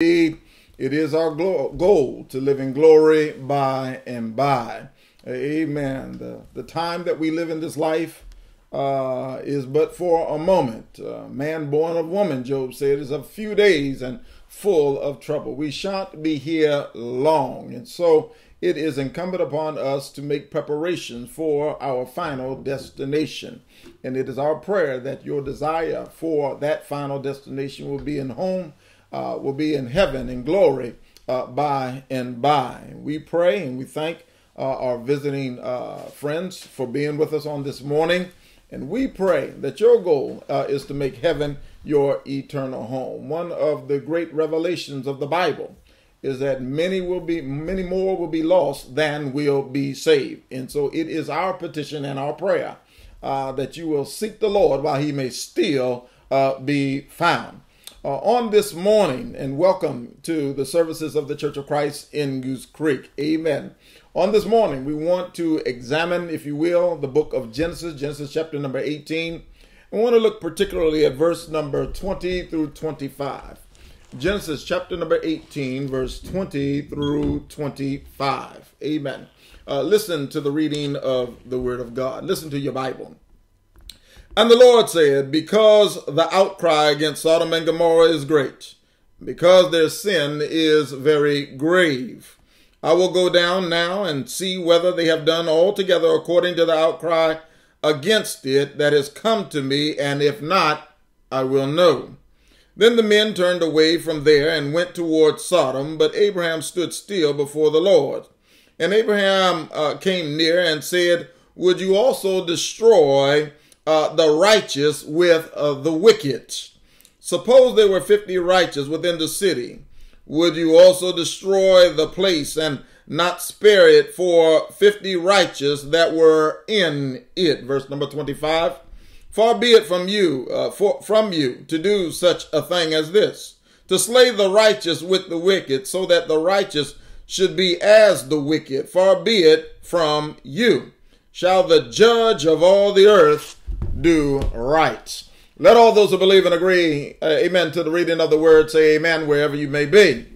Indeed, it is our goal to live in glory by and by. Amen. The, the time that we live in this life uh, is but for a moment. Uh, man born of woman, Job said, is a few days and full of trouble. We shan't be here long. And so it is incumbent upon us to make preparations for our final destination. And it is our prayer that your desire for that final destination will be in home uh, will be in heaven in glory uh, by and by. We pray and we thank uh, our visiting uh, friends for being with us on this morning. And we pray that your goal uh, is to make heaven your eternal home. One of the great revelations of the Bible is that many will be many more will be lost than will be saved. And so it is our petition and our prayer uh, that you will seek the Lord while he may still be found uh, on this morning and welcome to the services of the Church of Christ in Goose Creek. Amen. On this morning, we want to examine, if you will, the book of Genesis, Genesis chapter number 18. We want to look particularly at verse number 20 through 25. Genesis chapter number 18, verse 20 through 25. Amen. Uh, listen to the reading of the Word of God. Listen to your Bible. And the Lord said, Because the outcry against Sodom and Gomorrah is great, because their sin is very grave, I will go down now and see whether they have done altogether according to the outcry against it that has come to me, and if not, I will know. Then the men turned away from there and went toward Sodom, but Abraham stood still before the Lord. And Abraham uh, came near and said, Would you also destroy uh, the righteous with uh, the wicked. Suppose there were 50 righteous within the city. Would you also destroy the place and not spare it for 50 righteous that were in it? Verse number 25. Far be it from you, uh, for, from you to do such a thing as this, to slay the righteous with the wicked, so that the righteous should be as the wicked. Far be it from you. Shall the judge of all the earth do right. Let all those who believe and agree, uh, amen, to the reading of the word, say amen wherever you may be.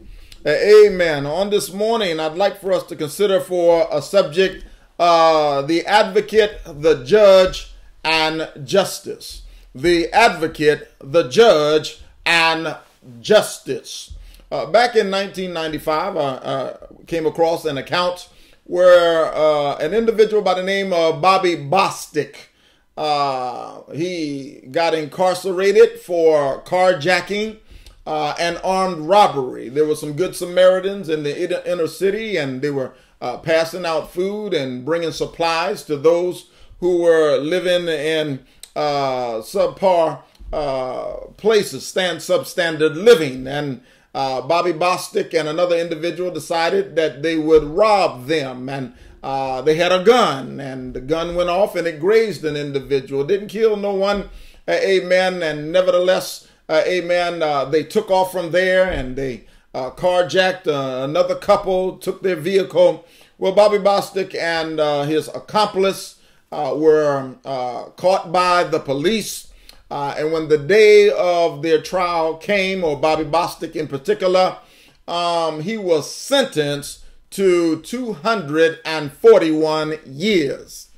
Uh, amen. On this morning, I'd like for us to consider for a subject uh, the advocate, the judge, and justice. The advocate, the judge, and justice. Uh, back in 1995, I came across an account where uh, an individual by the name of Bobby Bostic uh, he got incarcerated for carjacking uh, and armed robbery. There were some good Samaritans in the inner city, and they were uh, passing out food and bringing supplies to those who were living in uh, subpar uh, places, stand substandard living. And uh, Bobby Bostic and another individual decided that they would rob them and uh, they had a gun, and the gun went off and it grazed an individual. Didn't kill no one, uh, amen. And nevertheless, uh, amen, uh, they took off from there and they uh, carjacked uh, another couple, took their vehicle. Well, Bobby Bostic and his accomplice were caught by the police. and when the day of their trial came, or Bobby Bostic in particular, um, he was sentenced to 241 years.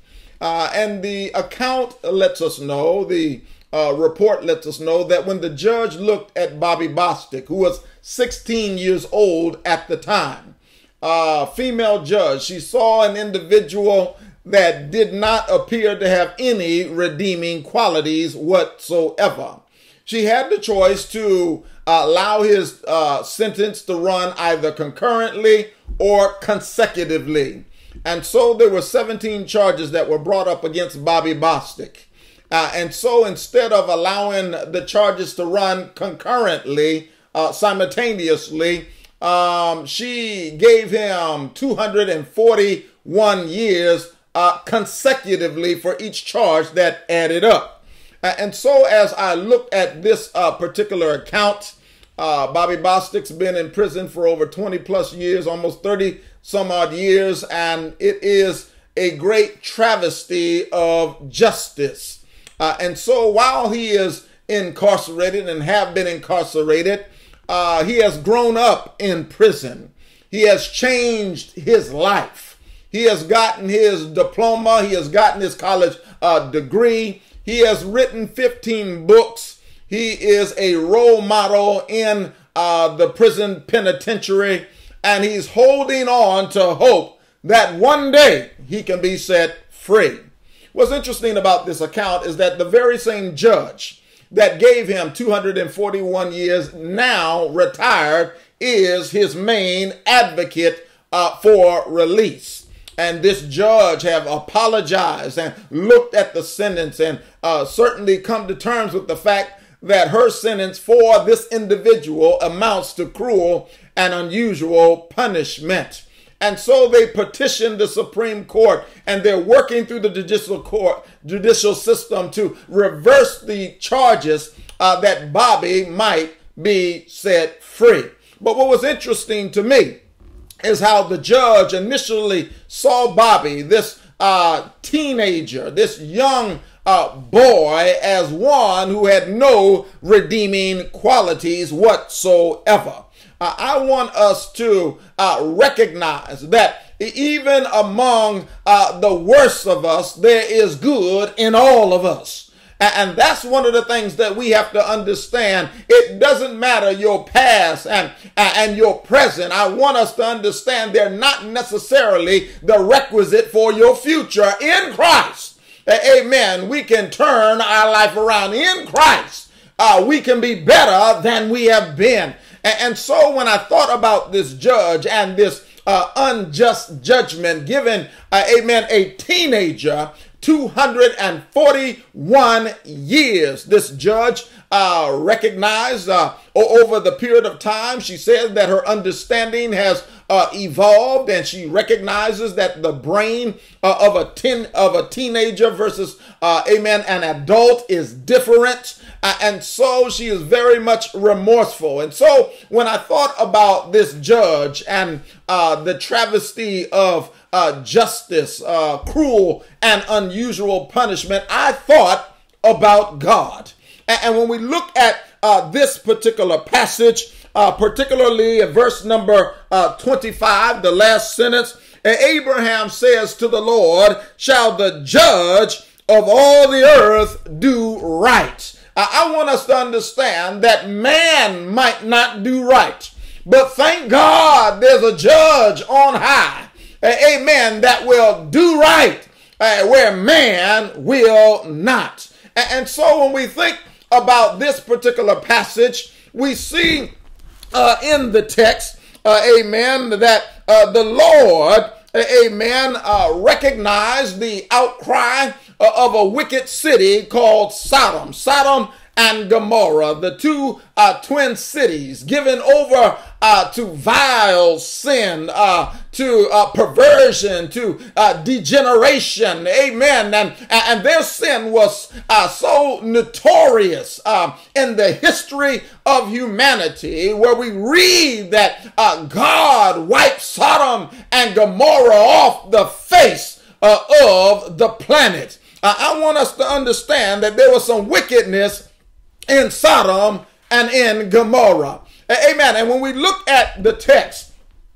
Uh, and the account lets us know, the uh, report lets us know that when the judge looked at Bobby Bostic, who was 16 years old at the time, uh, female judge, she saw an individual that did not appear to have any redeeming qualities whatsoever. She had the choice to allow his uh, sentence to run either concurrently or consecutively. And so there were 17 charges that were brought up against Bobby Bostic. Uh, and so instead of allowing the charges to run concurrently, uh, simultaneously, um, she gave him 241 years uh, consecutively for each charge that added up. and so as I looked at this uh, particular account, uh, Bobby Bostic's been in prison for over 20 plus years, almost 30 some odd years, and it is a great travesty of justice. Uh, and so while he is incarcerated and have been incarcerated, uh, he has grown up in prison. He has changed his life. He has gotten his diploma. He has gotten his college uh, degree. He has written 15 books. He is a role model in uh, the prison penitentiary, and he's holding on to hope that one day he can be set free. What's interesting about this account is that the very same judge that gave him 241 years, now retired, is his main advocate uh, for release. And this judge have apologized and looked at the sentence and uh, certainly come to terms with the fact that her sentence for this individual amounts to cruel and unusual punishment. And so they petitioned the Supreme Court and they're working through the judicial court, judicial system to reverse the charges uh, that Bobby might be set free. But what was interesting to me is how the judge initially saw Bobby, this uh, teenager, this young uh, boy, as one who had no redeeming qualities whatsoever. Uh, I want us to uh, recognize that even among uh, the worst of us, there is good in all of us. And that's one of the things that we have to understand. It doesn't matter your past and, and your present. I want us to understand they're not necessarily the requisite for your future in Christ. Amen. We can turn our life around in Christ. Uh, we can be better than we have been. And, and so when I thought about this judge and this uh, unjust judgment given, uh, amen, a teenager 241 years. This judge uh, recognized uh, over the period of time, she says that her understanding has uh, evolved and she recognizes that the brain uh, of a ten, of a teenager versus uh, amen an adult is different uh, and so she is very much remorseful and so when i thought about this judge and the travesty of uh, justice cruel and unusual punishment i thought about god and, and when we look at this particular passage uh, particularly verse number uh, 25, the last sentence. Abraham says to the Lord, Shall the judge of all the earth do right? I want us to understand that man might not do right, but thank God there's a judge on high, amen, that will do right uh, where man will not. And so when we think about this particular passage, we see uh, in the text, uh, amen, that uh, the Lord, amen, uh, recognized the outcry uh, of a wicked city called Sodom. Sodom and Gomorrah, the two uh, twin cities given over uh, to vile sin, uh, to uh, perversion, to uh, degeneration. Amen. And, and their sin was uh, so notorious in the history of humanity, where we read that God wiped Sodom and Gomorrah off the face of the planet. I want us to understand that there was some wickedness in Sodom and in Gomorrah. Amen. And when we look at the text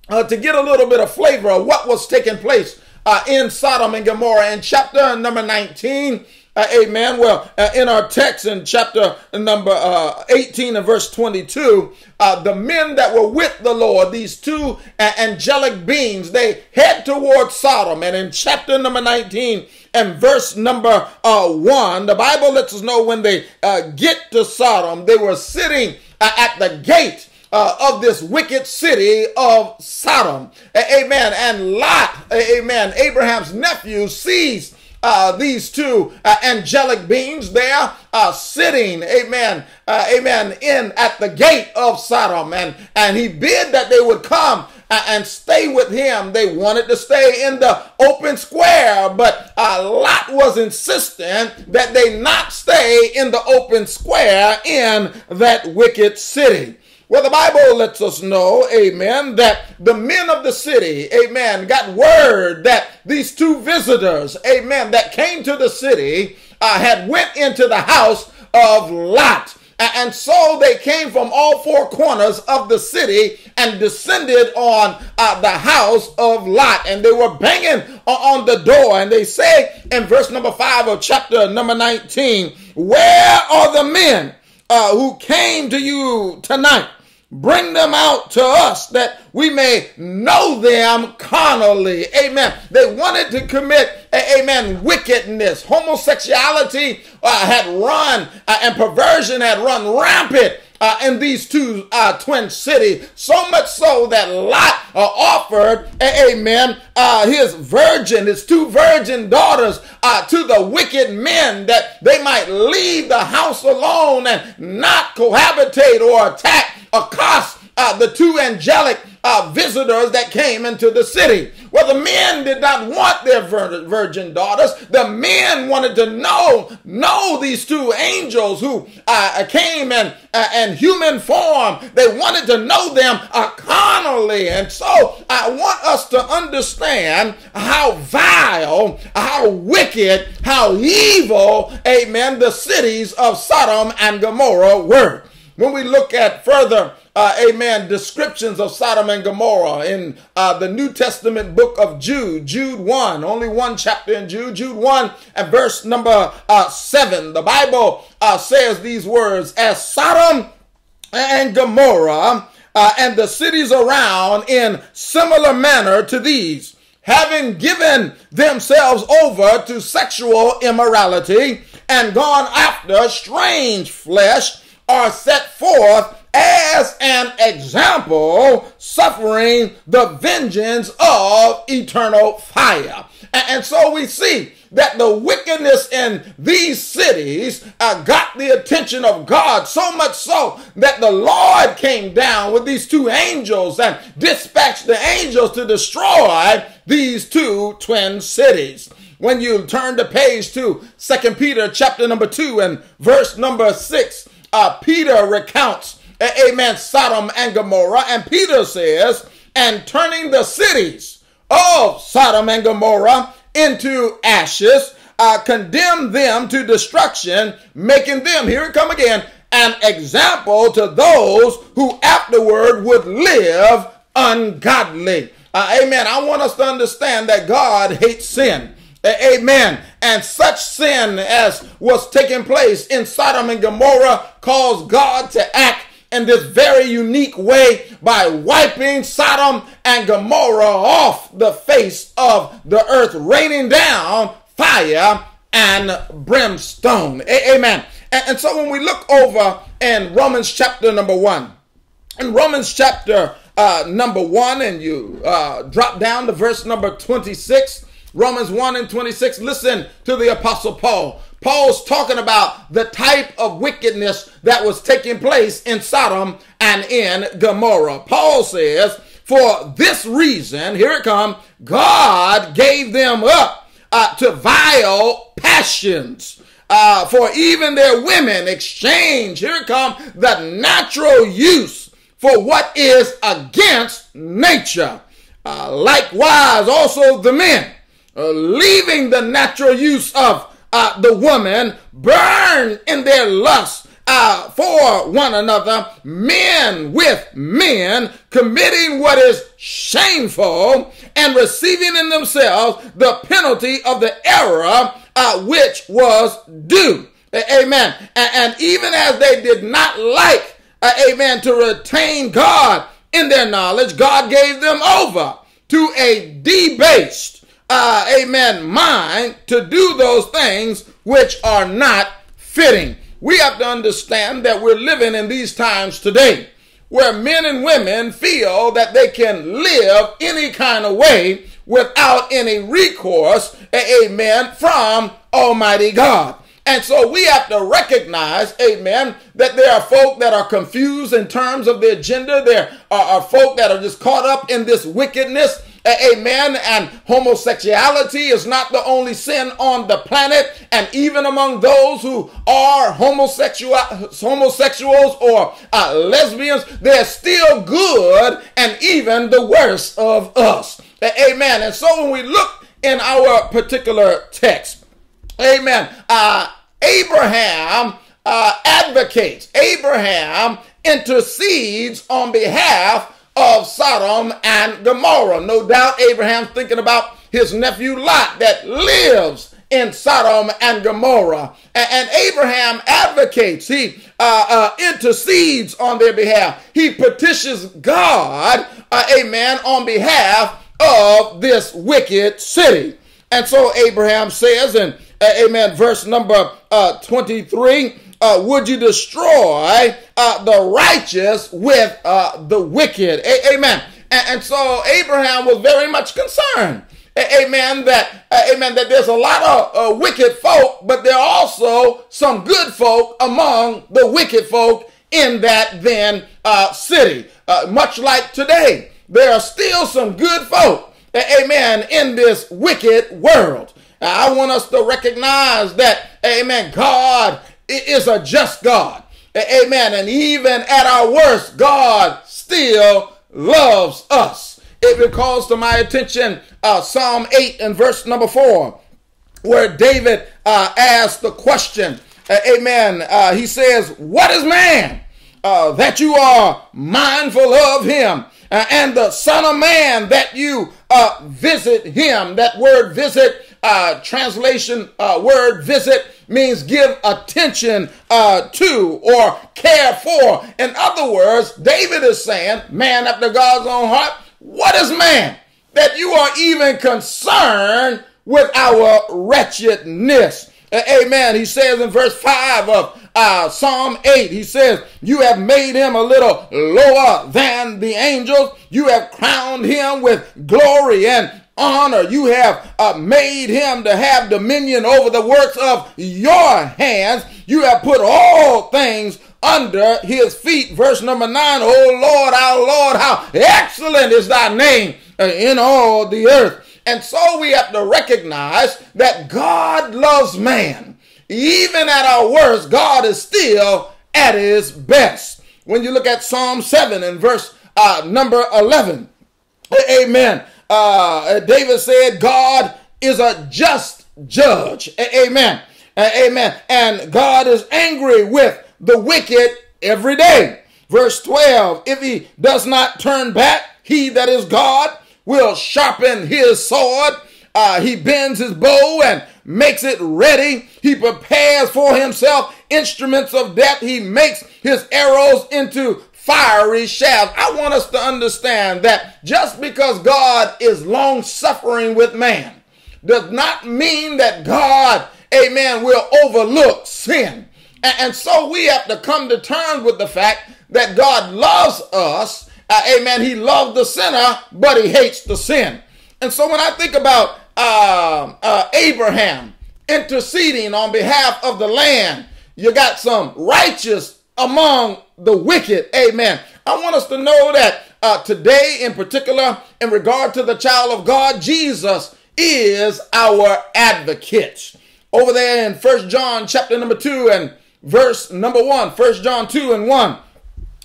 uh, to get a little bit of flavor of what was taking place uh, in Sodom and Gomorrah in chapter number 19, uh, amen. Well, uh, in our text in chapter number uh, 18 and verse 22, uh, the men that were with the Lord, these two angelic beings, they head towards Sodom. And in chapter number 19 and verse number uh, 1, the Bible lets us know when they uh, get to Sodom, they were sitting at the gate uh, of this wicked city of Sodom. Amen. And Lot, amen, Abraham's nephew, sees uh, these two uh, angelic beings there uh, sitting, amen, uh, amen, in at the gate of Sodom. And, and he bid that they would come uh, and stay with him. They wanted to stay in the open square, but uh, Lot was insistent that they not stay in the open square in that wicked city. Well, the Bible lets us know, amen, that the men of the city, amen, got word that these two visitors, amen, that came to the city uh, had went into the house of Lot. And so they came from all four corners of the city and descended on uh, the house of Lot. And they were banging on the door. And they say in verse number five of chapter number 19, Where are the men uh, who came to you tonight? Bring them out to us that we may know them carnally. Amen. They wanted to commit, amen, wickedness. Homosexuality uh, had run uh, and perversion had run rampant uh, in these two uh, twin cities. So much so that Lot uh, offered, amen, uh, his virgin, his two virgin daughters uh, to the wicked men that they might leave the house alone and not cohabitate or attack, accost uh, the two angelic uh, visitors that came into the city. Well, the men did not want their virgin daughters. The men wanted to know, know these two angels who uh, came in, uh, in human form. They wanted to know them uh, carnally. And so I want us to understand how vile, how wicked, how evil, amen, the cities of Sodom and Gomorrah were. When we look at further uh, amen, descriptions of Sodom and Gomorrah in uh, the New Testament book of Jude, Jude 1, only one chapter in Jude, Jude 1 and verse number uh, 7. The Bible uh, says these words, as Sodom and Gomorrah uh, and the cities around in similar manner to these, having given themselves over to sexual immorality and gone after strange flesh, are set forth as an example, suffering the vengeance of eternal fire. And, so we see that the wickedness in these cities uh, got the attention of God so much so that the Lord came down with these two angels and dispatched the angels to destroy these two twin cities. When you turn the page to Second Peter chapter number 2 and verse number 6, uh, Peter recounts amen, Sodom and Gomorrah. And Peter says, and turning the cities of Sodom and Gomorrah into ashes, uh, condemn them to destruction, making them, here it come again, an example to those who afterward would live ungodly. Uh, amen. I want us to understand that God hates sin. Amen. And such sin as was taking place in Sodom and Gomorrah caused God to act in this very unique way by wiping Sodom and Gomorrah off the face of the earth, raining down fire and brimstone. A- amen. And, and, so when we look over in Romans chapter number one, in Romans chapter uh, number one, and you uh, drop down to verse number 26, Romans 1 and 26, listen to the Apostle Paul. Paul's talking about the type of wickedness that was taking place in Sodom and in Gomorrah. Paul says, for this reason, here it comes, God gave them up uh, to vile passions. Uh, for even their women exchange, here it comes, the natural use for what is against nature. Uh, likewise, also the men, uh, leaving the natural use of uh, the woman burn in their lust uh, for one another, men with men, committing what is shameful and receiving in themselves the penalty of the error uh, which was due. Amen. And, and, even as they did not like, uh, amen, to retain God in their knowledge, God gave them over to a debased uh, amen, mind to do those things which are not fitting. We have to understand that we're living in these times today where men and women feel that they can live any kind of way without any recourse, amen, from Almighty God. And so we have to recognize, amen, that there are folk that are confused in terms of their gender. There are, are folk that are just caught up in this wickedness Amen. And homosexuality is not the only sin on the planet. And even among those who are homosexual, homosexuals or uh, lesbians, they're still good and even the worst of us. Amen. And so when we look in our particular text, amen, uh, Abraham uh, advocates, Abraham intercedes on behalf of Sodom and Gomorrah. No doubt Abraham's thinking about his nephew Lot that lives in Sodom and Gomorrah. And, Abraham advocates, he uh, uh, intercedes on their behalf. He petitions God, uh, amen, on behalf of this wicked city. And so Abraham says in, uh, amen, verse number uh, 23, uh, would you destroy the righteous with the wicked? A- amen. And, and so Abraham was very much concerned amen, that, uh, amen, that there's a lot of uh, wicked folk, but there are also some good folk among the wicked folk in that then uh, city. Uh, much like today, there are still some good folk, amen, in this wicked world. I want us to recognize that, amen, God is a just God. Amen. And even at our worst, God still loves us it recalls to my attention uh, Psalm 8 and verse number 4, where David uh, asked the question, uh, Amen. Uh, he says, What is man uh, that you are mindful of him? Uh, and the Son of Man that you visit him. That word visit, translation word visit, means give attention uh, to or care for. In other words, David is saying, man after God's own heart, what is man that you are even concerned with our wretchedness? Amen. He says in verse 5 of uh, Psalm 8, he says, You have made him a little lower than the angels. You have crowned him with glory and honor. You have uh, made him to have dominion over the works of your hands. You have put all things under his feet. Verse number nine, Oh Lord, our Lord, how excellent is thy name in all the earth. And so we have to recognize that God loves man. Even at our worst, God is still at his best. When you look at Psalm 7 and verse uh, number 11, amen. Uh, David said, God is a just judge. Amen. Amen. And God is angry with the wicked every day. Verse 12 If he does not turn back, he that is God will sharpen his sword. Uh, he bends his bow and makes it ready. He prepares for himself instruments of death. He makes his arrows into fiery shaft. I want us to understand that just because God is long suffering with man does not mean that God, amen, will overlook sin. And, so we have to come to terms with the fact that God loves us. Uh, amen. He loved the sinner, but he hates the sin. And so when I think about uh, uh, Abraham interceding on behalf of the land, you got some righteous among the wicked. Amen. I want us to know that uh, today, in particular, in regard to the child of God, Jesus is our advocate. Over there in First John chapter number 2 and verse number one, First John 2 and 1.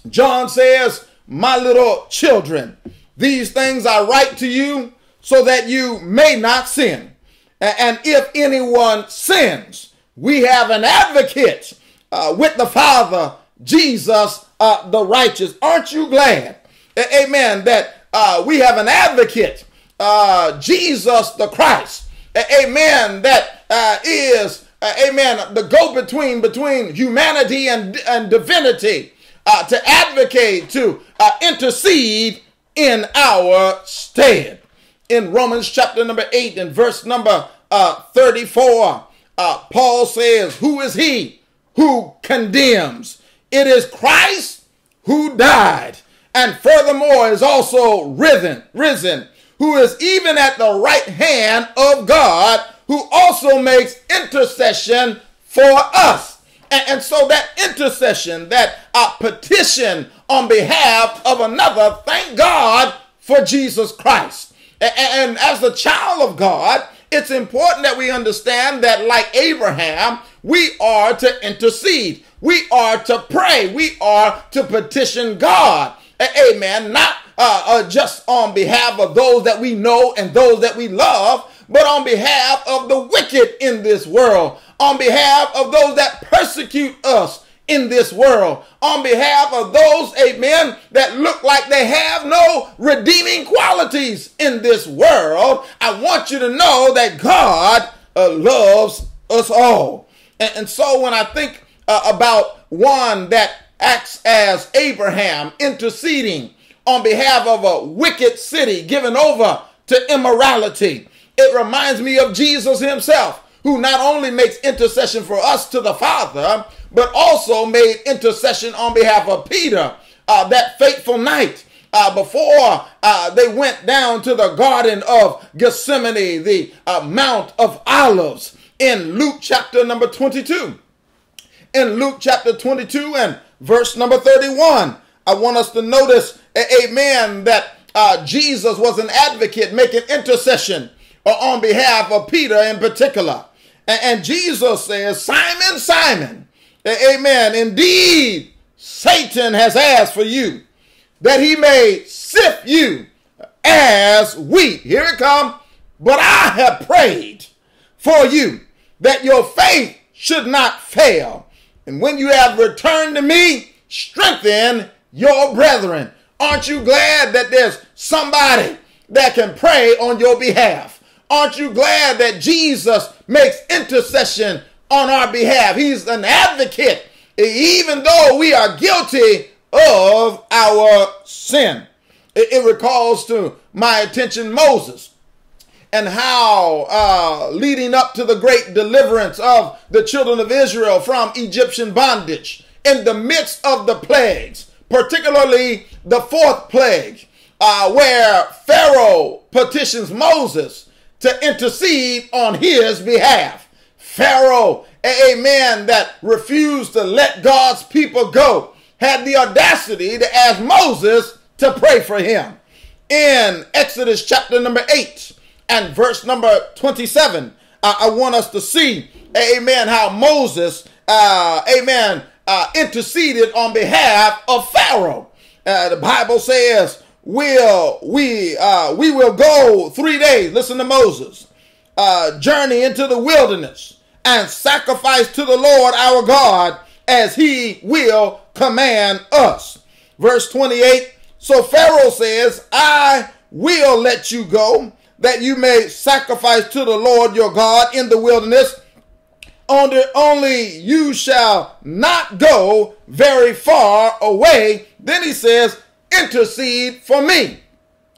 John says, My little children, these things I write to you so that you may not sin. And if anyone sins, we have an advocate uh, with the Father, Jesus uh, the righteous. Aren't you glad? Amen. That uh, we have an advocate, uh, Jesus the Christ. Amen. That uh, is uh, amen, the go between between humanity and, and divinity uh, to advocate, to intercede in our stead. In Romans chapter number 8 and verse number uh, 34, uh, Paul says, Who is he who condemns? It is Christ who died and furthermore is also risen, risen, who is even at the right hand of God who also makes intercession for us. And, and so that intercession, that uh, petition on behalf of another, thank God for Jesus Christ. And, and as a child of God, it's important that we understand that, like Abraham, we are to intercede. We are to pray. We are to petition God. Amen. Not uh, uh, just on behalf of those that we know and those that we love, but on behalf of the wicked in this world, on behalf of those that persecute us in this world, on behalf of those, amen, that look like they have no redeeming qualities in this world. I want you to know that God uh, loves us all. And, and, so when I think uh, about one that acts as Abraham interceding on behalf of a wicked city given over to immorality, it reminds me of Jesus himself who not only makes intercession for us to the Father, but also made intercession on behalf of Peter uh, that fateful night. Uh, before uh, they went down to the Garden of Gethsemane, the uh, Mount of Olives, in Luke chapter number 22. In Luke chapter 22 and verse number 31, I want us to notice, amen, that uh, Jesus was an advocate making intercession uh, on behalf of Peter in particular. And, and Jesus says, Simon, Simon, amen, indeed, Satan has asked for you that he may sift you as wheat. Here it comes. But I have prayed for you that your faith should not fail. And when you have returned to me, strengthen your brethren. Aren't you glad that there's somebody that can pray on your behalf? Aren't you glad that Jesus makes intercession on our behalf? He's an advocate, even though we are guilty of our sin. It, recalls to my attention Moses and how uh, leading up to the great deliverance of the children of Israel from Egyptian bondage in the midst of the plagues, particularly the fourth plague, uh, where Pharaoh petitions Moses to intercede on his behalf. Pharaoh, amen, that refused to let God's people go, had the audacity to ask Moses to pray for him. In Exodus chapter number 8 and verse number 27, uh, I want us to see, amen, how Moses, uh, amen, uh, interceded on behalf of Pharaoh. Uh, the Bible says, will we uh, we will go three days. Listen to Moses. Uh, journey into the wilderness and sacrifice to the Lord our God as he will command us. Verse 28 So Pharaoh says, I will let you go that you may sacrifice to the Lord your God in the wilderness. Only, only you shall not go very far away. Then he says, intercede for me.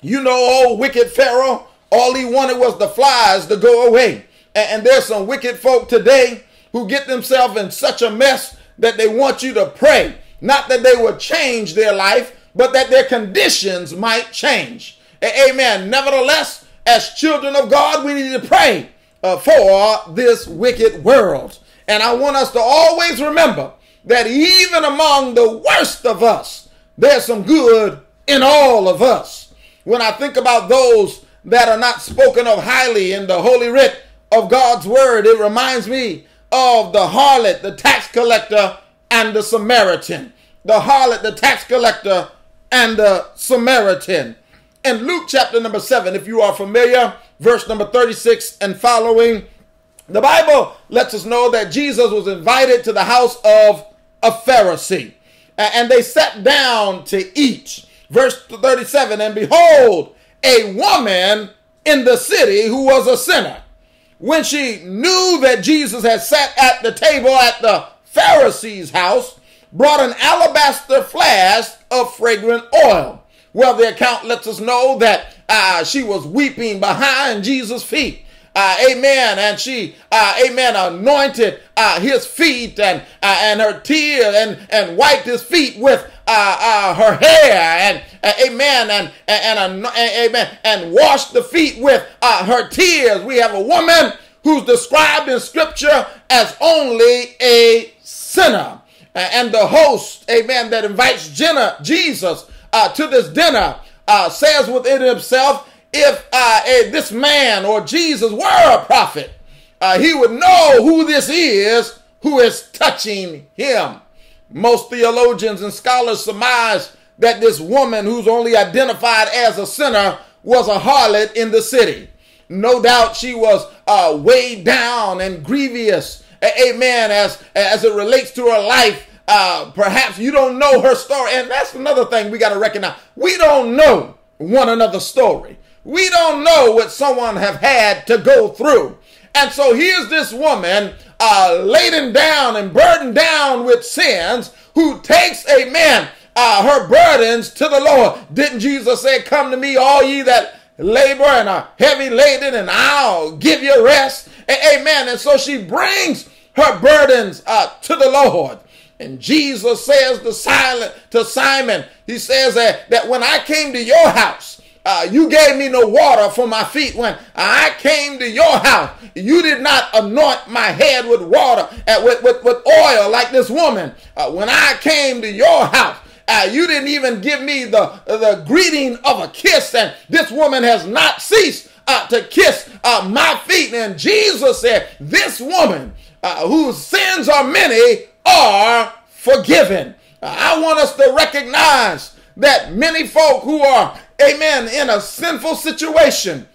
You know, old wicked Pharaoh, all he wanted was the flies to go away. And, and there's some wicked folk today who get themselves in such a mess that they want you to pray. Not that they will change their life, but that their conditions might change. Amen. Nevertheless, as children of God, we need to pray uh, for this wicked world. And I want us to always remember that even among the worst of us, there's some good in all of us. When I think about those that are not spoken of highly in the Holy Writ of God's Word, it reminds me of the harlot, the tax collector, and the Samaritan. The harlot, the tax collector, and the Samaritan. In Luke chapter number 7, if you are familiar, verse number 36 and following, the Bible lets us know that Jesus was invited to the house of a Pharisee and they sat down to eat. Verse 37 And behold, a woman in the city who was a sinner, when she knew that Jesus had sat at the table at the Pharisee's house, brought an alabaster flask of fragrant oil. Well, the account lets us know that uh, she was weeping behind Jesus' feet uh, amen. And she, uh, amen, anointed uh, his feet and uh, and her tears and and wiped his feet with uh, uh, her hair and amen and and, and amen and washed the feet with her tears. We have a woman who's described in Scripture as only a sinner. And the host, amen, that invites Jenna, Jesus to this dinner says within himself, if uh, this man or Jesus were a prophet, uh, he would know who this is who is touching him. Most theologians and scholars surmise that this woman, who's only identified as a sinner, was a harlot in the city. No doubt she was uh, weighed down and grievous. Amen. As as it relates to her life, uh, perhaps you don't know her story, and that's another thing we got to recognize. We don't know one another's story. We don't know what someone have had to go through. And so here's this woman uh, laden down and burdened down with sins who takes, amen, uh, her burdens to the Lord. Didn't Jesus say, Come to me, all ye that labor and are heavy laden, and I'll give you rest? A- amen. And so she brings her burdens uh, to the Lord. And Jesus says to, Silent, to Simon, He says that, that when I came to your house, uh, you gave me no water for my feet when I came to your house. You did not anoint my head with water, uh, with, with, with oil like this woman. Uh, when I came to your house, uh, you didn't even give me the, the greeting of a kiss, and this woman has not ceased uh, to kiss uh, my feet. And Jesus said, This woman uh, whose sins are many are forgiven. I want us to recognize that many folk who are, amen, in a sinful situation,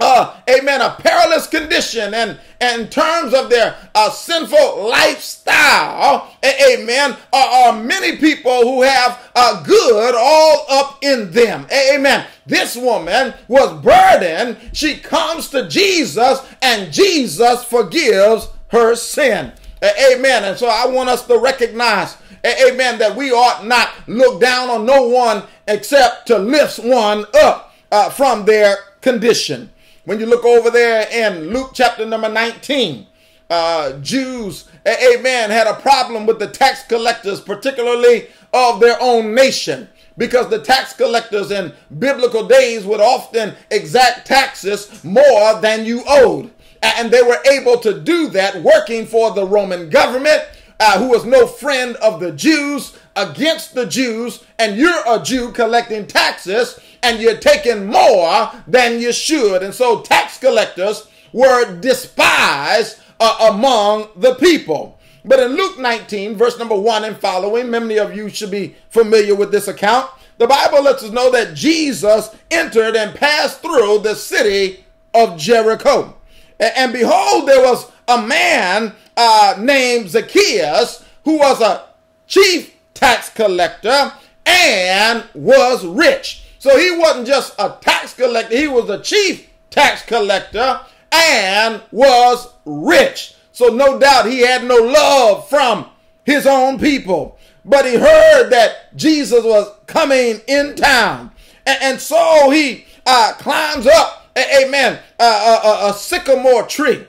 uh, amen, a perilous condition, and, and in terms of their uh, sinful lifestyle, amen, are, are many people who have uh, good all up in them. Amen. This woman was burdened. She comes to Jesus, and Jesus forgives her sin. Amen. And so I want us to recognize amen, that we ought not look down on no one except to lift one up uh, from their condition. When you look over there in Luke chapter number 19, uh, Jews, amen, had a problem with the tax collectors, particularly of their own nation because the tax collectors in biblical days would often exact taxes more than you owed. And they were able to do that working for the Roman government uh, who was no friend of the Jews against the Jews, and you're a Jew collecting taxes, and you're taking more than you should. And so tax collectors were despised uh, among the people. But in Luke 19, verse number 1 and following, many of you should be familiar with this account. The Bible lets us know that Jesus entered and passed through the city of Jericho. And behold, there was a man uh, named Zacchaeus, who was a chief tax collector and was rich. So he wasn't just a tax collector, he was a chief tax collector and was rich. So no doubt he had no love from his own people. But he heard that Jesus was coming in town. And, and so he uh, climbs up, amen, uh, a, a sycamore tree.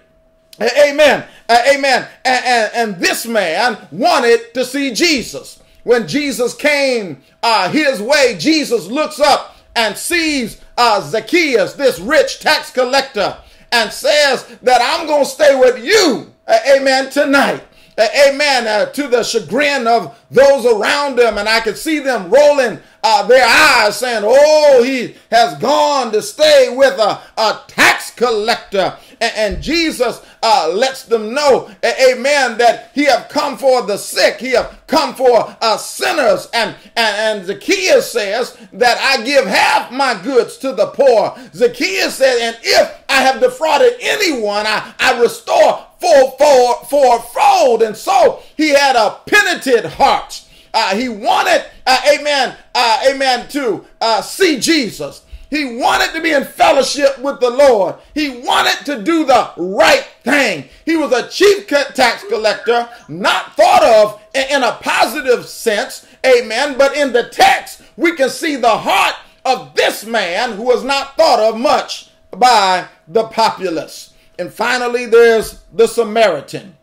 Amen. Amen. And, and, and, this man wanted to see Jesus. When Jesus came uh, his way, Jesus looks up and sees uh, Zacchaeus, this rich tax collector, and says that I'm going to stay with you, uh, amen, tonight. Amen, uh, to the chagrin of those around him. And I could see them rolling uh, their eyes saying, Oh, he has gone to stay with a, a tax collector. And, and Jesus uh, lets them know, amen, that he have come for the sick. He have come for uh, sinners. And, and, and Zacchaeus says that I give half my goods to the poor. Zacchaeus said, and if I have defrauded anyone, I, I restore four, four, fourfold. And so he had a penitent heart. Uh, he wanted, uh, amen, uh, amen, to uh, see Jesus. He wanted to be in fellowship with the Lord. He wanted to do the right thing. He was a chief tax collector, not thought of in a positive sense, amen. But in the text, we can see the heart of this man who was not thought of much by the populace. And finally, there's the Samaritan.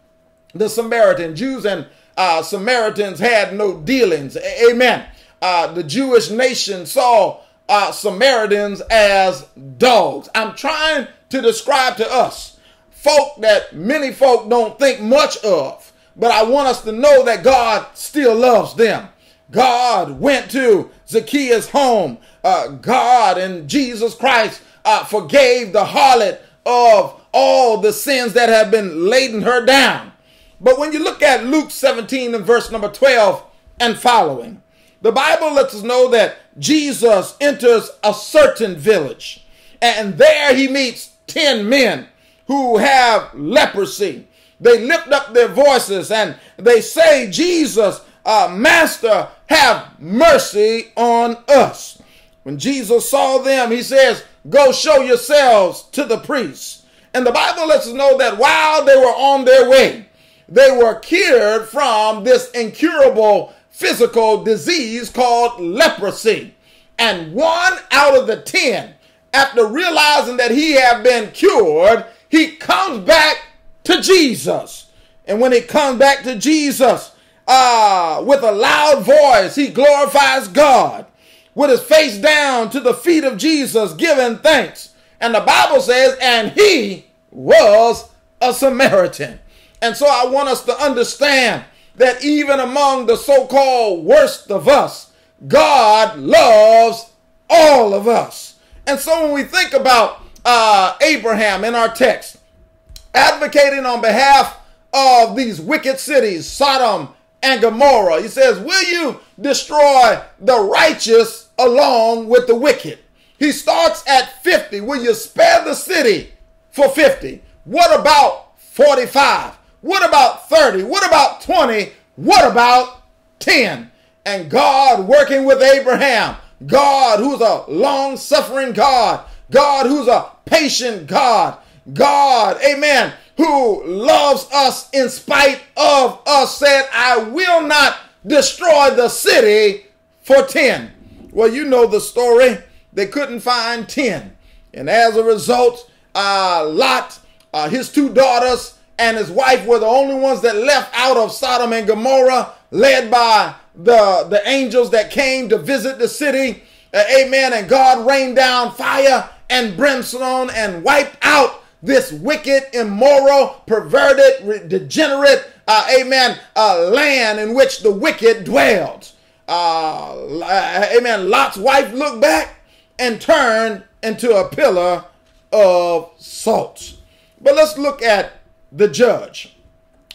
The Samaritan. Jews and uh, Samaritans had no dealings. Amen. Uh, the Jewish nation saw uh, Samaritans as dogs. I'm trying to describe to us folk that many folk don't think much of, but I want us to know that God still loves them. God went to Zacchaeus' home. Uh, God and Jesus Christ uh, forgave the harlot of all the sins that have been laden her down. But when you look at Luke 17 and verse number 12 and following, the Bible lets us know that Jesus enters a certain village and there he meets 10 men who have leprosy. They lift up their voices and they say, Jesus, uh, Master, have mercy on us. When Jesus saw them, he says, Go show yourselves to the priests. And the Bible lets us know that while they were on their way, they were cured from this incurable physical disease called leprosy. And one out of the ten, after realizing that he had been cured, he comes back to Jesus. And when he comes back to Jesus, uh, with a loud voice, he glorifies God with his face down to the feet of Jesus, giving thanks. And the Bible says, and he was a Samaritan. And so I want us to understand that even among the so called worst of us, God loves all of us. And so when we think about uh, Abraham in our text, advocating on behalf of these wicked cities, Sodom and Gomorrah, he says, Will you destroy the righteous along with the wicked? He starts at 50. Will you spare the city for 50? What about 45? What about 30? What about 20? What about 10? And God working with Abraham, God who's a long suffering God, God who's a patient God, God, amen, who loves us in spite of us, said, I will not destroy the city for 10. Well, you know the story. They couldn't find 10. And as a result, uh, Lot, uh, his two daughters, and his wife were the only ones that left out of Sodom and Gomorrah, led by the, the angels that came to visit the city. Uh, amen. And God rained down fire and brimstone and wiped out this wicked, immoral, perverted, degenerate, uh, amen, uh, land in which the wicked dwelled. Uh, amen. Lot's wife looked back and turned into a pillar of salt. But let's look at the judge.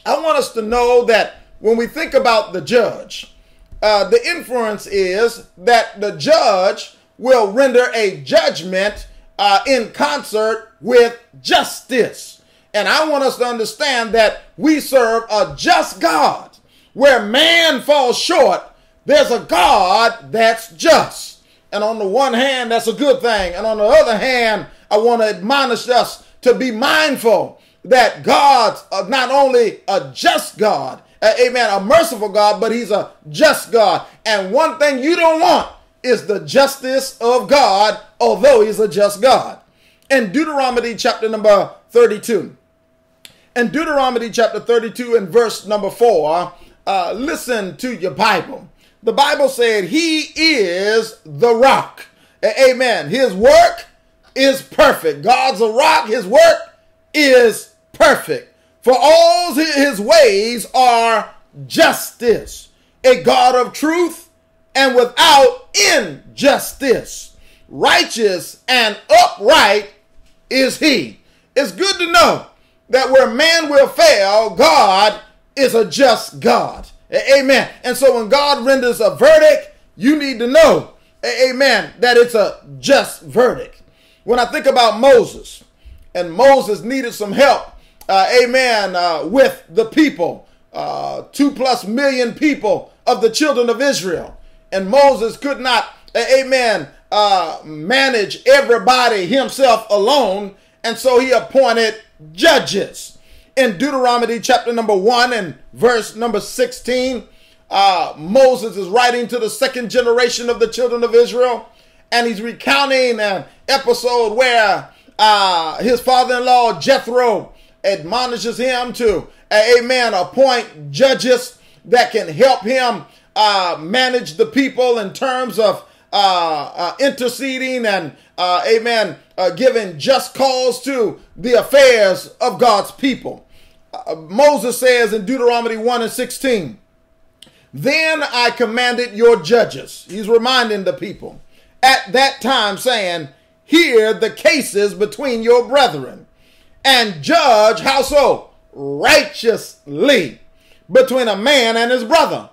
I want us to know that when we think about the judge, uh, the inference is that the judge will render a judgment uh, in concert with justice. And I want us to understand that we serve a just God. Where man falls short, there's a God that's just. And on the one hand, that's a good thing. And on the other hand, I want to admonish us to be mindful that God's not only a just God, amen, a merciful God, but he's a just God. And one thing you don't want is the justice of God, although he's a just God. In Deuteronomy chapter number 32, in Deuteronomy chapter 32 and verse number 4, uh, listen to your Bible. The Bible said, He is the rock. Amen. His work is perfect. God's a rock. His work is perfect. For all his ways are justice, a God of truth and without injustice. Righteous and upright is he. It's good to know that where man will fail, God is a just God. Amen. And so when God renders a verdict, you need to know, amen, that it's a just verdict. When I think about Moses, and Moses needed some help uh, amen, uh, with the people, uh, two plus million people of the children of Israel. And Moses could not, amen, uh, manage everybody himself alone. And so he appointed judges. In Deuteronomy chapter number 1 and verse number 16, uh, Moses is writing to the second generation of the children of Israel. And he's recounting an episode where his father in law, Jethro, admonishes him to, amen, appoint judges that can help him uh, manage the people in terms of uh, uh, interceding and, uh, amen, uh, giving just cause to the affairs of God's people. Moses says in Deuteronomy 1 and 16, Then I commanded your judges, he's reminding the people, at that time saying, Hear the cases between your brethren and judge how so righteously between a man and his brother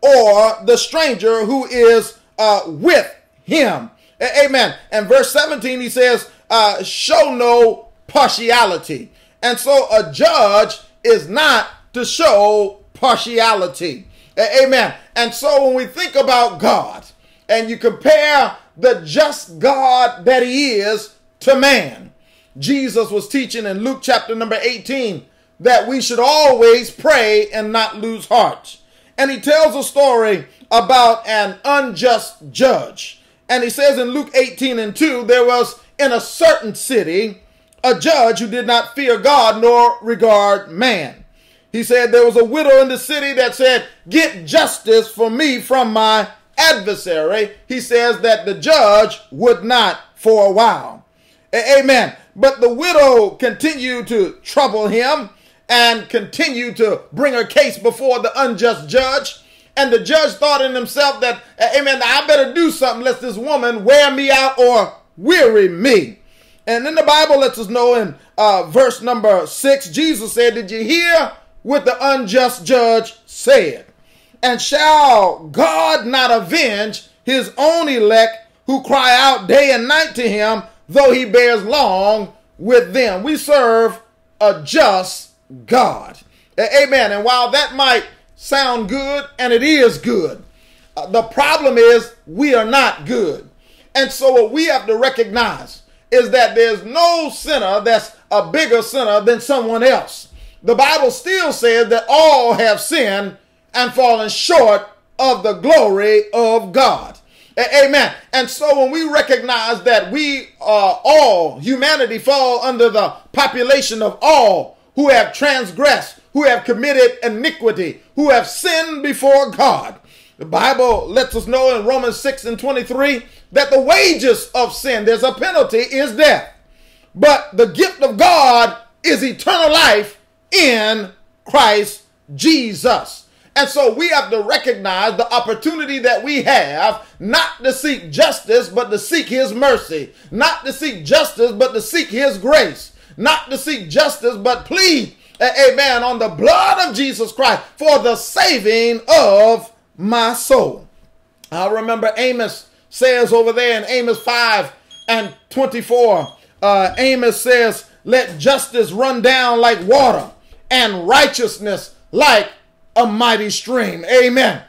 or the stranger who is uh, with him. Amen. And verse 17, he says, uh, show no partiality. And so a judge is not to show partiality. Amen. And so when we think about God and you compare the just God that he is to man, Jesus was teaching in Luke chapter number 18 that we should always pray and not lose heart. And he tells a story about an unjust judge. And he says in Luke 18 and 2, there was in a certain city a judge who did not fear God nor regard man. He said there was a widow in the city that said, Get justice for me from my adversary. He says that the judge would not for a while. Amen. But the widow continued to trouble him and continued to bring her case before the unjust judge. And the judge thought in himself that, amen, I better do something lest this woman wear me out or weary me. And then the Bible lets us know in uh, verse number six, Jesus said, Did you hear what the unjust judge said? And shall God not avenge his own elect who cry out day and night to him, though he bears long with them? We serve a just God. Amen. And while that might sound good, and it is good, uh, the problem is we are not good. And so what we have to recognize is that there's no sinner that's a bigger sinner than someone else. The Bible still says that all have sinned and fallen short of the glory of God. Amen. And so when we recognize that we are all, humanity fall under the population of all who have transgressed, who have committed iniquity, who have sinned before God. The Bible lets us know in Romans 6 and 23 that the wages of sin, there's a penalty, is death. But the gift of God is eternal life in Christ Jesus. And so we have to recognize the opportunity that we have not to seek justice, but to seek his mercy. Not to seek justice, but to seek his grace. Not to seek justice, but plead, amen, on the blood of Jesus Christ for the saving of my soul. I remember Amos says over there in Amos 5 and 24, uh, Amos says, Let justice run down like water and righteousness like a mighty stream. Amen.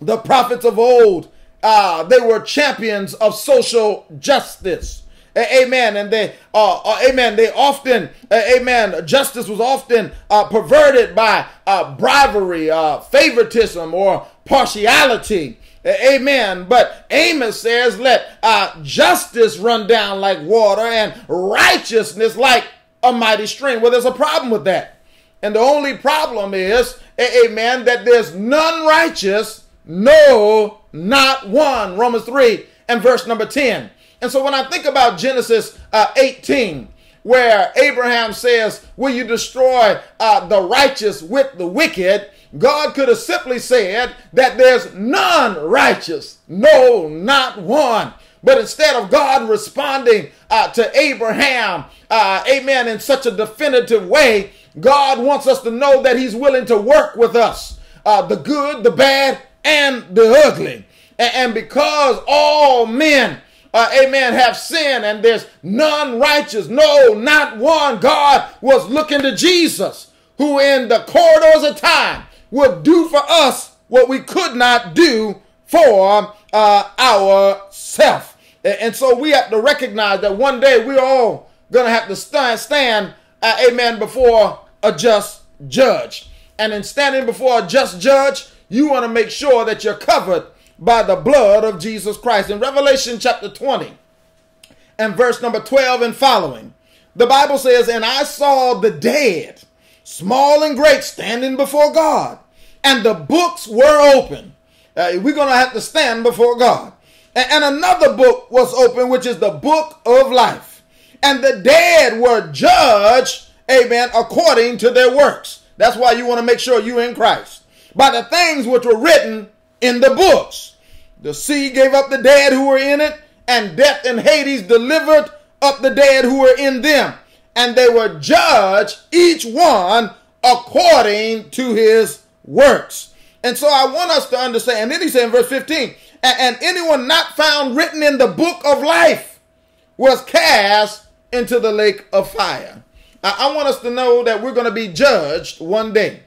The prophets of old, uh, they were champions of social justice. Amen. And they, uh, uh, amen. They often, uh, amen. Justice was often uh, perverted by uh, bribery, uh, favoritism, or partiality. Amen. But Amos says, let justice run down like water and righteousness like a mighty stream. Well, there's a problem with that. And the only problem is, amen, that there's none righteous, no, not one. Romans 3 and verse number 10. And so when I think about Genesis uh, 18, where Abraham says, Will you destroy uh, the righteous with the wicked? God could have simply said that there's none righteous, no, not one. But instead of God responding uh, to Abraham, uh, amen, in such a definitive way, God wants us to know that He's willing to work with us, uh, the good, the bad, and the ugly. And, and because all men, uh, amen, have sinned and there's none righteous, no, not one, God was looking to Jesus, who in the corridors of time would do for us what we could not do for uh, ourselves. And so we have to recognize that one day we're all going to have to stand, stand uh, amen, before a just judge. And in standing before a just judge, you want to make sure that you're covered by the blood of Jesus Christ. In Revelation chapter 20 and verse number 12 and following, the Bible says, And I saw the dead, small and great, standing before God, and the books were open. Uh, we're going to have to stand before God. And, and another book was open, which is the book of life. And the dead were judged amen, according to their works. That's why you want to make sure you're in Christ. By the things which were written in the books. The sea gave up the dead who were in it, and death and Hades delivered up the dead who were in them. And they were judged, each one according to his works. And so I want us to understand. And then he said in verse 15, and anyone not found written in the book of life was cast into the lake of fire. I, want us to know that we're going to be judged one day.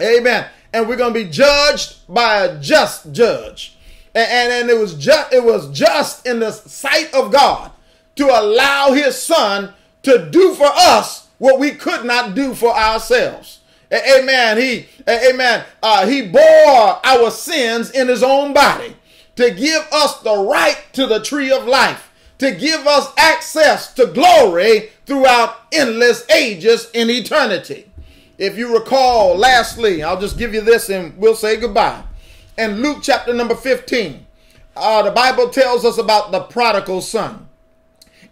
Amen. And we're going to be judged by a just judge. And, and, and it was just it was just in the sight of God to allow his son to do for us what we could not do for ourselves. Amen. He, amen. Uh, he bore our sins in his own body to give us the right to the tree of life, to give us access to glory throughout endless ages in eternity. If you recall, lastly, I'll just give you this and we'll say goodbye. In Luke chapter number 15, uh, the Bible tells us about the prodigal son.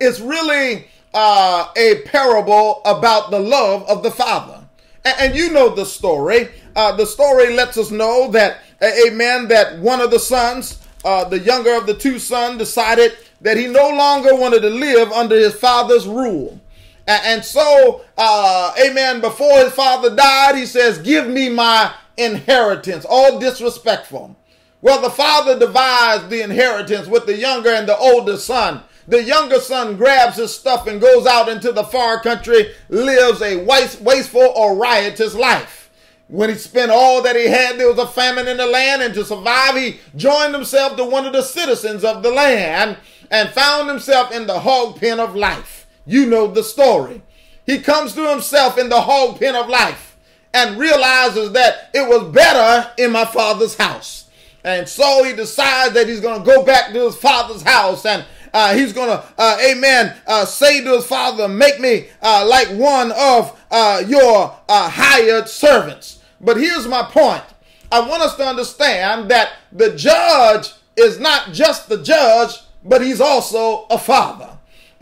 It's really uh, a parable about the love of the father. And, and you know the story. Uh, the story lets us know that, amen, that one of the sons, uh, the younger of the two sons, decided that he no longer wanted to live under his father's rule. And so, uh, amen, before his father died, he says, Give me my inheritance. All disrespectful. Well, the father divides the inheritance with the younger and the older son. The younger son grabs his stuff and goes out into the far country, lives a wasteful or riotous life. When he spent all that he had, there was a famine in the land, and to survive, he joined himself to one of the citizens of the land and found himself in the hog pen of life. You know the story. He comes to himself in the hog pen of life and realizes that it was better in my father's house. And so he decides that he's going to go back to his father's house and uh, he's going to, uh, amen, uh, say to his father, make me uh, like one of uh, your uh, hired servants. But here's my point. I want us to understand that the judge is not just the judge, but he's also a father.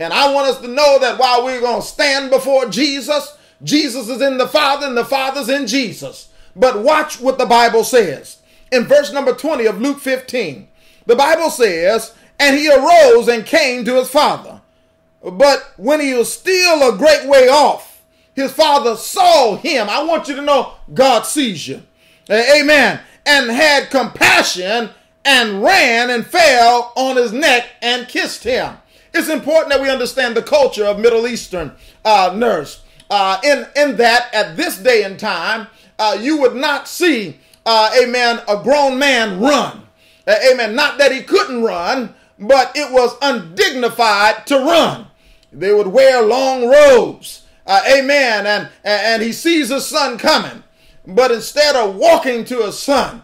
And I want us to know that while we're going to stand before Jesus, Jesus is in the Father and the Father's in Jesus. But watch what the Bible says. In verse number 20 of Luke 15, the Bible says, And he arose and came to his father. But when he was still a great way off, his father saw him. I want you to know God sees you. Amen. And had compassion and ran and fell on his neck and kissed him. It's important that we understand the culture of Middle Eastern uh, nurse. Uh, in in that at this day and time, uh, you would not see, uh, amen, a grown man run. Uh, amen. Not that he couldn't run, but it was undignified to run. They would wear long robes. Uh, amen. And, and he sees his son coming. But instead of walking to his son,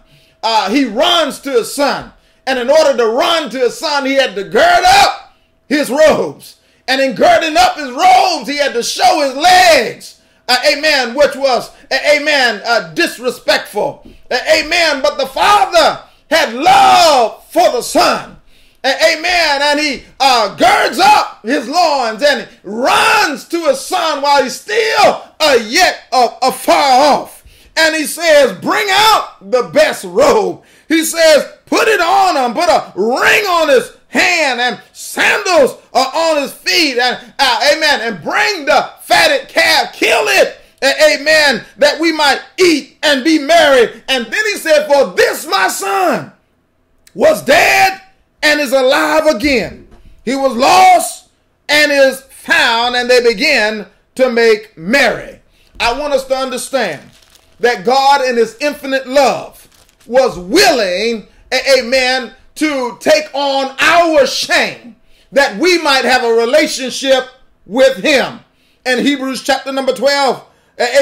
he runs to his son. And in order to run to his son, he had to gird up his robes. And in girding up his robes, he had to show his legs. Uh, amen. Which was, uh, amen, uh, disrespectful. Uh, amen. But the father had love for the son. Uh, amen. And he uh, girds up his loins and runs to his son while he's still yet afar off. And he says, Bring out the best robe. He says, Put it on him, put a ring on his hand and sandals are on his feet. And uh, amen. And bring the fatted calf. Kill it. Amen. That we might eat and be merry. And then he said for this my son was dead and is alive again. He was lost and is found. And they begin to make merry. I want us to understand that god in his infinite love was willing amen to take on our shame that we might have a relationship with him. In Hebrews chapter number 12,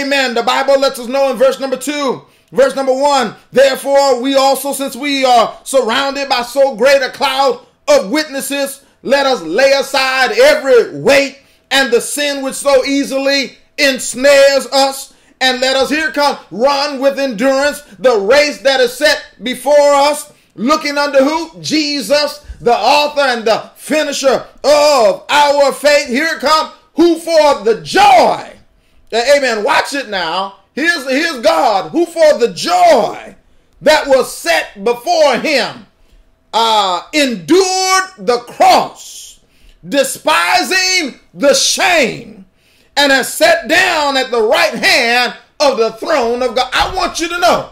amen, the Bible lets us know in verse number 2, verse number 1, therefore we also, since we are surrounded by so great a cloud of witnesses, let us lay aside every weight and the sin which so easily ensnares us. And let us here come run with endurance the race that is set before us Looking unto who? Jesus, the author and the finisher of our faith. Here it comes. Who for the joy. Amen. Watch it now. Here's, here's God. Who for the joy that was set before him uh, endured the cross, despising the shame, and has sat down at the right hand of the throne of God. I want you to know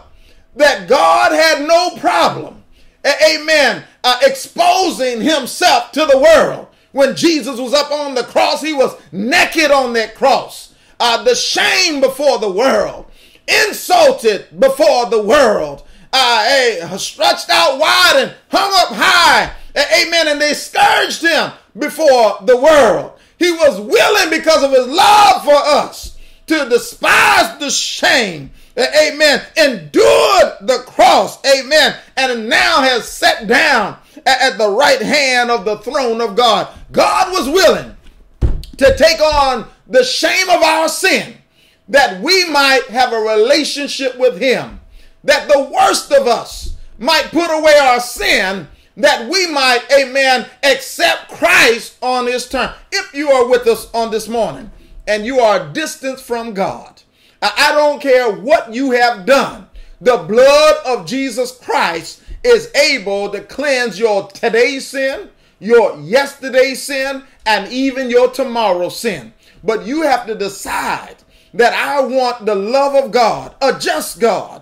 that God had no problem amen, uh, exposing himself to the world when Jesus was up on the cross, he was naked on that cross. Uh, the shame before the world, insulted before the world, uh, stretched out wide and hung up high. Amen. And they scourged him before the world. He was willing because of his love for us to despise the shame. Uh, amen. Endured the cross. Amen. And now has sat down at the right hand of the throne of God. God was willing to take on the shame of our sin that we might have a relationship with him that the worst of us might put away our sin that we might, amen, accept Christ on his turn. If you are with us on this morning and you are distant from God, I don't care what you have done, the blood of Jesus Christ is able to cleanse your today's sin, your yesterday's sin, and even your tomorrow's sin. But you have to decide that I want the love of God, a just God,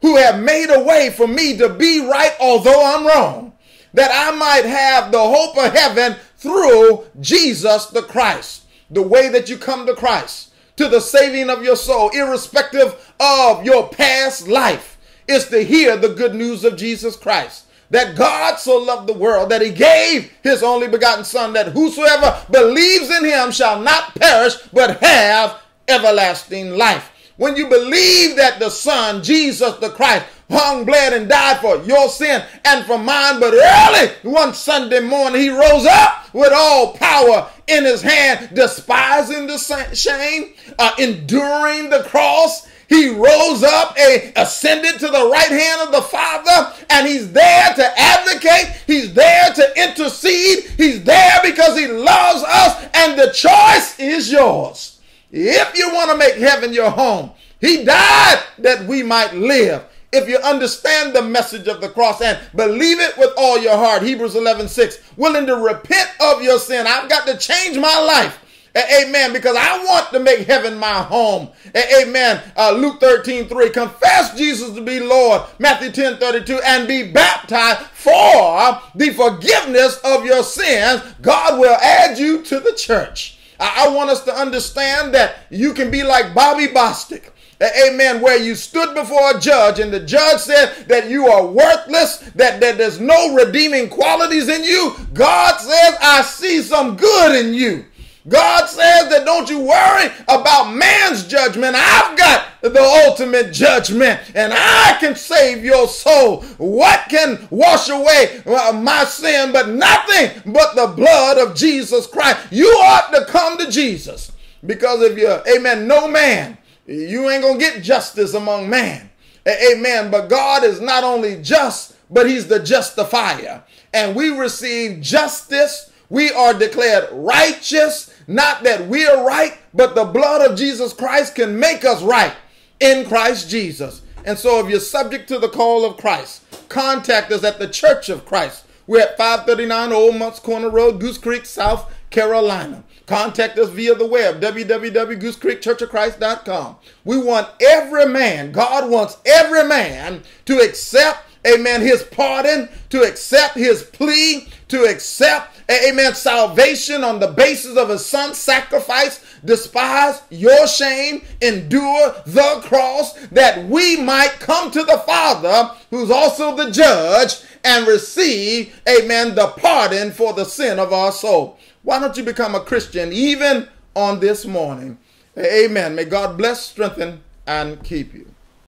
who have made a way for me to be right although I'm wrong, that I might have the hope of heaven through Jesus the Christ. The way that you come to Christ, to the saving of your soul, irrespective of your past life, is to hear the good news of Jesus Christ. That God so loved the world that he gave his only begotten Son, that whosoever believes in him shall not perish, but have everlasting life when you believe that the Son, Jesus the Christ, hung, bled, and died for your sin and for mine, but early one Sunday morning he rose up with all power in his hand, despising the shame, uh, enduring the cross. He rose up, a, ascended to the right hand of the Father, and he's there to advocate. He's there to intercede. He's there because he loves us, and the choice is yours. If you want to make heaven your home, he died that we might live. If you understand the message of the cross and believe it with all your heart, Hebrews 11 6, willing to repent of your sin, I've got to change my life. Amen. Because I want to make heaven my home. Amen. Uh, Luke 13, 3. Confess Jesus to be Lord. Matthew 10, 32. And be baptized for the forgiveness of your sins. God will add you to the church. I, want us to understand that you can be like Bobby Bostic amen, where you stood before a judge and the judge said that you are worthless, that, that there's no redeeming qualities in you. God says, I see some good in you. God says that don't you worry about man's judgment. I've got the ultimate judgment and I can save your soul. What can wash away uh, my sin but nothing but the blood of Jesus Christ? You ought to come to Jesus because if you're, amen, no man, you ain't going to get justice among man. Amen. But God is not only just, but he's the justifier. And we receive justice. We are declared righteous not that we are right, but the blood of Jesus Christ can make us right in Christ Jesus. And so if you're subject to the call of Christ, contact us at the Church of Christ. We're at 539 Old Moncks Corner Road, Goose Creek, South Carolina. Contact us via the web, www.goosecreekchurchofchrist.com. We want every man, God wants every man to accept, amen, his pardon, to accept his plea, to accept amen, salvation on the basis of his son's sacrifice, despise your shame, endure the cross, that we might come to the Father, who's also the judge, and receive, amen, the pardon for the sin of our soul. Why don't you become a Christian even on this morning? Amen. May God bless, strengthen, and keep you.